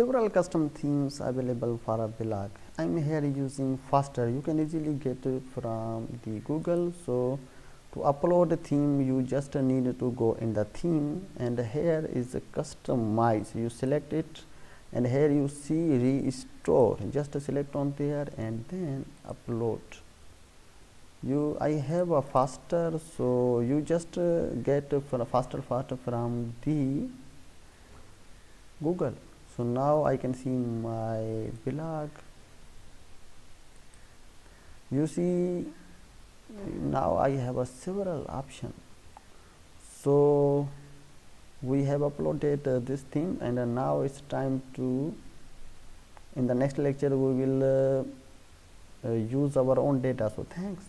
several custom themes available for a blog i'm here using faster. You can easily get it from the google. So to upload a theme you just need to go in the theme and here is a customize. You select it and here you see restore. Just select on there and then upload. You i have a faster so you just uh, get for a faster faster from the google so now i can see my blog you see now i have a several option. So we have uploaded uh, this theme and uh, now it's time to in the next lecture we will uh, use our own data. So thanks